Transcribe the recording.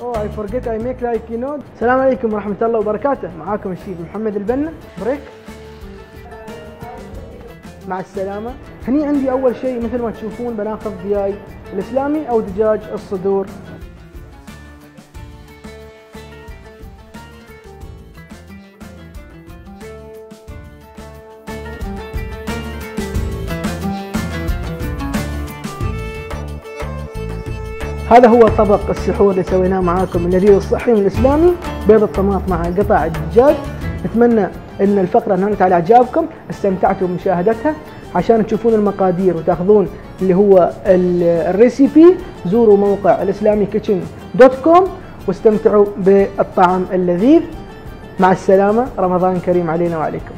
Oh, I forget I make like you know. السلام عليكم ورحمة الله وبركاته، معاكم الشيف محمد البنا، بريك. مع السلامة. هني عندي أول شيء مثل ما تشوفون بناخذ دياي الإسلامي أو دجاج الصدور. هذا هو طبق السحور اللي سويناه معاكم اللذيذ الصحي والإسلامي بيض الطماط مع قطع الدجاج. نتمنى إن الفقرة نالت على إعجابكم استمتعتوا بمشاهدتها عشان تشوفون المقادير وتاخذون اللي هو ال recipe. زوروا موقع الإسلامي kitchen dot com واستمتعوا بالطعام اللذيذ. مع السلامة رمضان كريم علينا وعليكم.